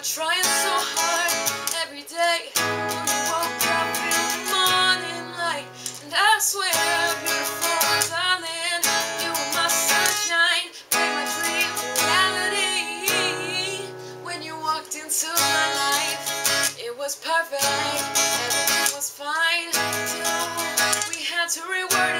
were trying so hard every day when we woke up in the morning light. And I swear, beautiful darling, you were my sunshine, made my dream reality. When you walked into my life, it was perfect, everything was fine. Till we had to reword it.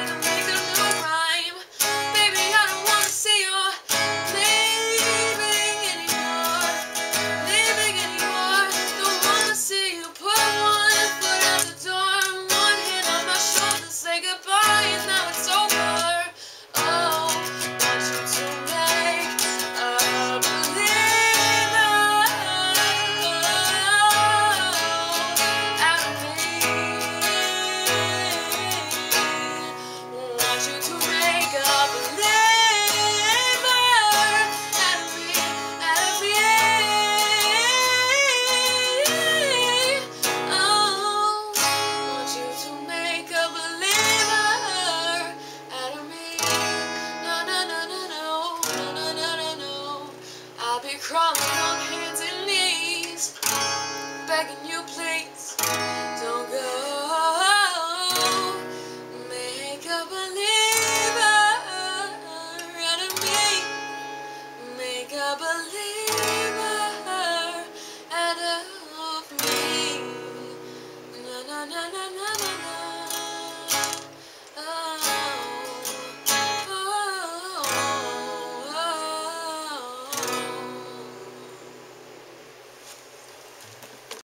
begging you, please.